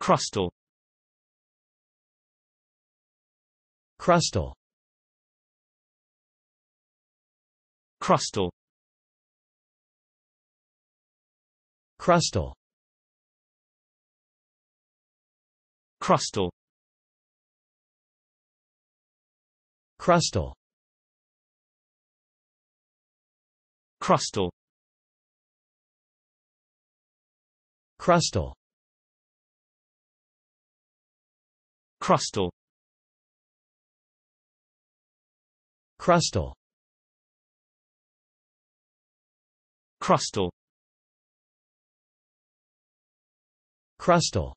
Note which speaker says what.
Speaker 1: Crustal.
Speaker 2: Crustal.
Speaker 1: Crustal.
Speaker 2: Crustal.
Speaker 1: Crustal.
Speaker 2: Crustal.
Speaker 1: Crustal.
Speaker 2: Crustal
Speaker 1: Crustal.
Speaker 2: Crustal.
Speaker 1: Crustal.
Speaker 2: Crustal